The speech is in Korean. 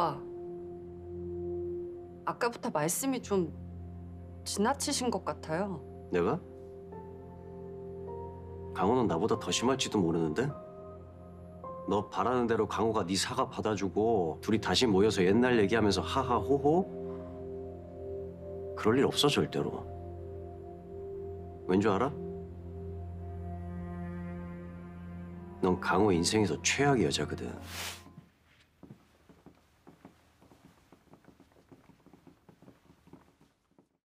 오빠. 아까부터 말씀이 좀 지나치신 것 같아요. 내가? 강호는 나보다 더 심할지도 모르는데? 너 바라는 대로 강호가 네 사과 받아주고 둘이 다시 모여서 옛날 얘기하면서 하하호호? 그럴 일 없어 절대로. 왠 줄 알아? 넌 강호 인생에서 최악의 여자거든.